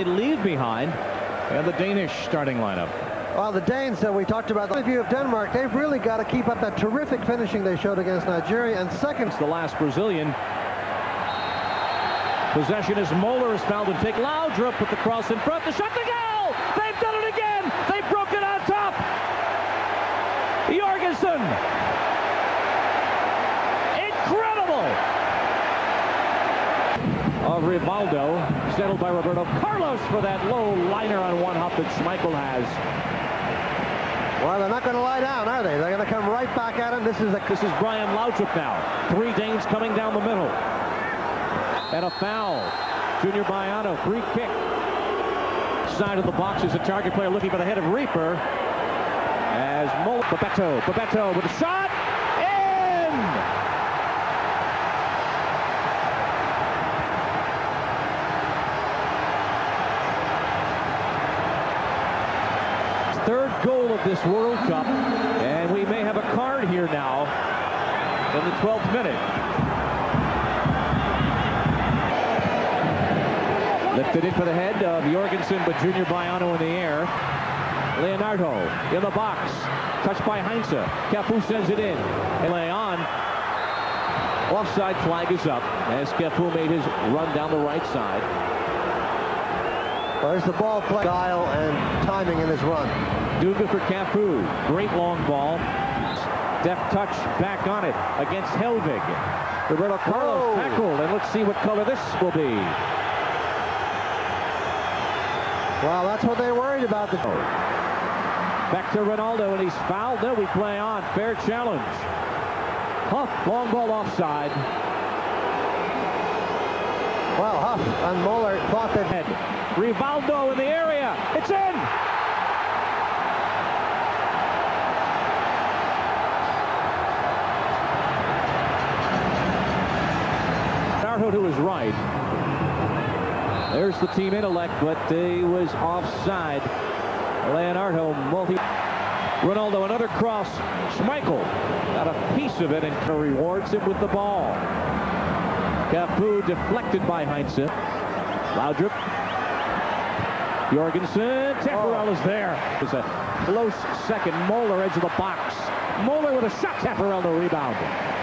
They leave behind and the Danish starting lineup. Well, the Danes, uh, we talked about the view of Denmark. They've really got to keep up that terrific finishing they showed against Nigeria. And second, the last Brazilian. Possession is Moeller is fouled and take Laudrup with the cross in front. The shot the goal! They've done it again! They've broken on top! Jorgensen! Incredible! Of Rivaldo, by Roberto Carlos for that low liner on one hop that Schmeichel has. Well, they're not going to lie down, are they? They're going to come right back at him. This is a... This is Brian Laudrup now. Three Danes coming down the middle. And a foul. Junior Baiano, free kick. Side of the box is a target player looking for the head of Rieper. As Mo Bebeto, Bebeto with a shot. In! third goal of this World Cup, and we may have a card here now in the 12th minute. Lifted in for the head of Jorgensen, but Junior Baiano in the air. Leonardo in the box, touched by Heintze. Cafu sends it in, and Leon. Offside flag is up as Cafu made his run down the right side. Well, there's the ball play, style and timing in his run. Dunga for Cafu. Great long ball. Deft touch back on it against Helveg. Roberto Carlos Whoa. tackled, and let's see what color this will be. Well, that's what they worried about. The Back to Ronaldo, and he's fouled. No, we play on. Fair challenge. Huff, long ball offside. Well, Huff and Moeller thought that head. Rivaldo in the area. It's in. Narho to his right. There's the team intellect, but he was offside. Leonardo multi. Ronaldo, another cross. Schmeichel got a piece of it and rewards him with the ball. Cafu deflected by Heintze. Laudrup Jorgensen, Taffarel oh. is there. It's a close second. Moeller edge of the box. Moeller with a shot. Taffarel the rebound.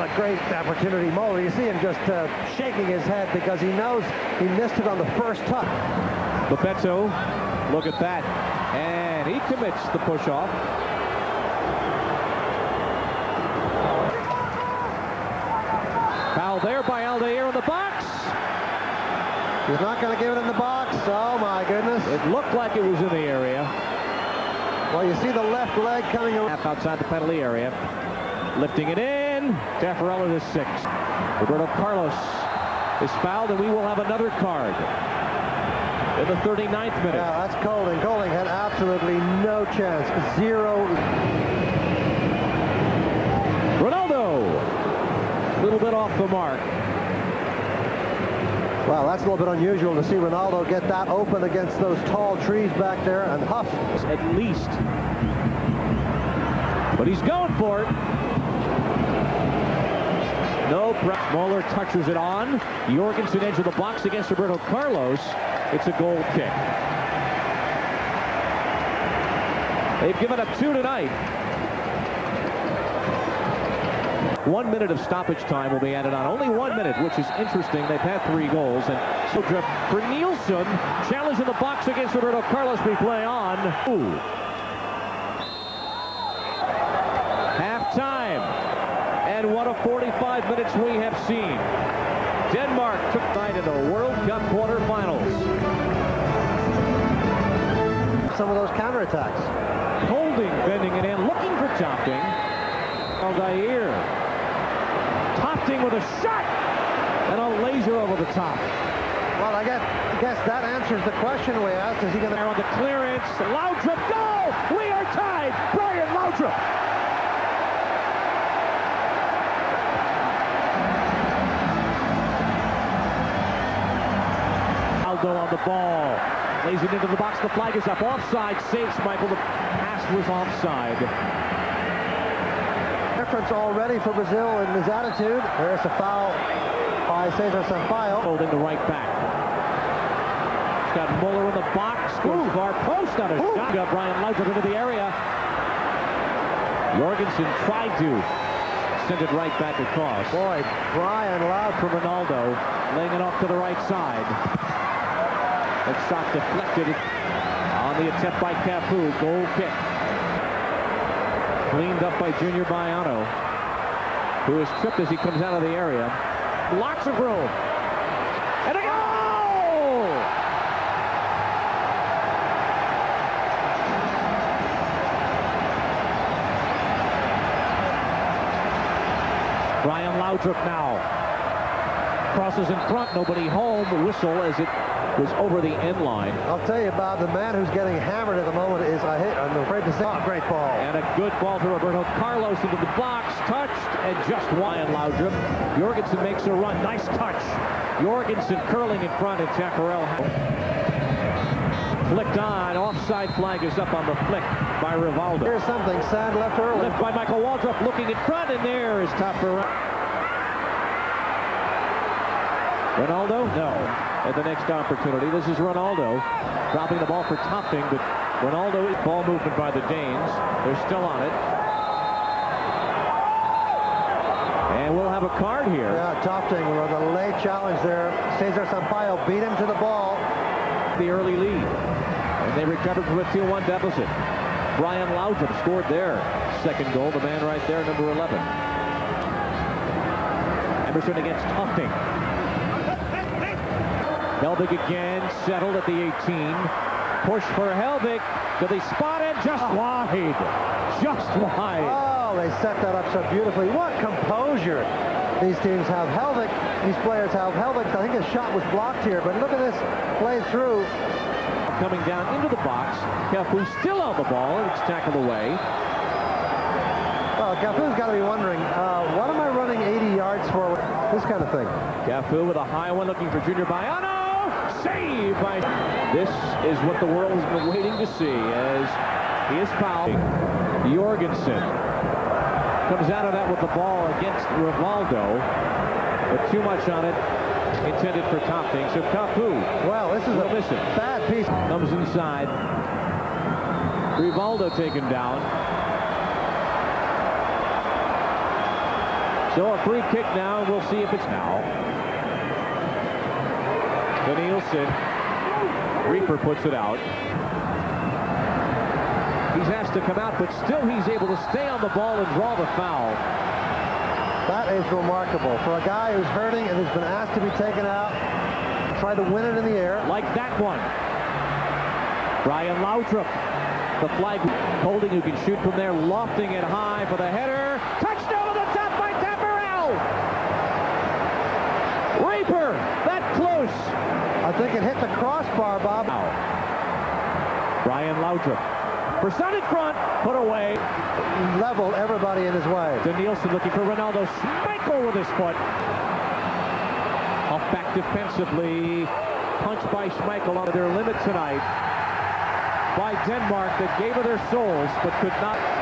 What a great opportunity. Moeller, you see him just uh, shaking his head because he knows he missed it on the first touch. Bebeto, look at that. And he commits the push-off. Foul there by Aldair in the box. He's not going to give it in the box. Oh, my goodness. It looked like it was in the area. Well, you see the left leg coming around. Half outside the penalty area. Lifting it in. Taffarel to six. Roberto Carlos is fouled, and we will have another card in the 39th minute. Yeah, that's Colding. Colding had absolutely no chance. Zero. Ronaldo. A little bit off the mark. Well, that's a little bit unusual to see Ronaldo get that open against those tall trees back there and Huff. At least. But he's going for it. No, Moeller touches it on. Jorgensen edge of the box against Roberto Carlos. It's a goal kick. They've given up two tonight. One minute of stoppage time will be added on. Only one minute, which is interesting. They've had three goals. And so for Nielsen, challenge in the box against Roberto Carlos. We play on. Ooh. Half time. And what a 45 minutes we have seen. Denmark took night in the World Cup quarterfinals. Some of those counterattacks. Holding, bending it in, looking for Tofting. Aldair Tofting with a shot and a laser over the top. Well, I guess, I guess that answers the question we asked. Is he going to... On the clearance, Laudrup, goal! We are tied! Brian Laudrup! Aldo on the ball. Lays it into the box. The flag is up. Offside. Saves Michael. The pass was offside difference already for Brazil in his attitude. There's a foul by Cesar Sampaio. Holding the right back. He's got Muller in the box. Ooh. far post on a Ooh. shot. Got Brian Laudrup into the area. Jorgensen tried to send it right back across. Boy, Brian Loud For Ronaldo, laying it off to the right side. That shot deflected on the attempt by Cafu. Goal kick. Cleaned up by Junior Baiano, who is tripped as he comes out of the area. Lots of room. And a goal! Brian Laudrup now. Crosses in front, nobody home. Whistle as it was over the end line. I'll tell you, Bob, the man who's getting hammered at the moment is, I hate, I'm afraid to say, oh, great ball. And a good ball to Roberto Carlos into the box. Touched and just Ryan Laudrup. Jorgensen makes a run. Nice touch. Jorgensen curling in front and Chaparral flicked on. Offside flag is up on the flick by Rivaldo. Here's something, Sand left early. Left by Michael Laudrup looking in front and there is Taffarel. Ronaldo? No. At the next opportunity, this is Ronaldo dropping the ball for Tofting, but Ronaldo, ball movement by the Danes. They're still on it. And we'll have a card here. Yeah, Tofting with a late challenge there. Cesar Sampaio beat him to the ball. The early lead. And they recovered from a 2-1 deficit. Brian Laudrup scored their second goal. The man right there, number 11. Emerson against Tofting. Helveg again, settled at the 18. Push for Helveg. Do they spot it? Just wide. Just wide. Oh, they set that up so beautifully. What composure these teams have. Helveg, these players have. Helveg, I think his shot was blocked here, but look at this play through. Coming down into the box. Cafu still on the ball, it's tackled away. Well, Cafu's got to be wondering, uh, what am I running 80 yards for? This kind of thing. Cafu with a high one looking for Junior Baiano. Save by... This is what the world has been waiting to see as he is fouled. Jorgensen comes out of that with the ball against Rivaldo, but too much on it intended for Tofting. So Cafu Well, this is a miss bad piece. comes inside. Rivaldo taken down. So a free kick now, we'll see if it's now. Denilson. Rieper puts it out. He's asked to come out, but still he's able to stay on the ball and draw the foul. That is remarkable. For a guy who's hurting and has been asked to be taken out, try to win it in the air. Like that one. Brian Laudrup. The flag holding who can shoot from there, lofting it high for the header. Touchdown to the top by Taffarel. Rieper, that close. I think it hit the crossbar, Bob. Now, Brian Laudrup. Percent in front, put away. Leveled everybody in his way. Denilson looking for Ronaldo. Schmeichel with his foot. Off back defensively. Punch by Schmeichel onto their limit tonight. By Denmark that gave of their souls but could not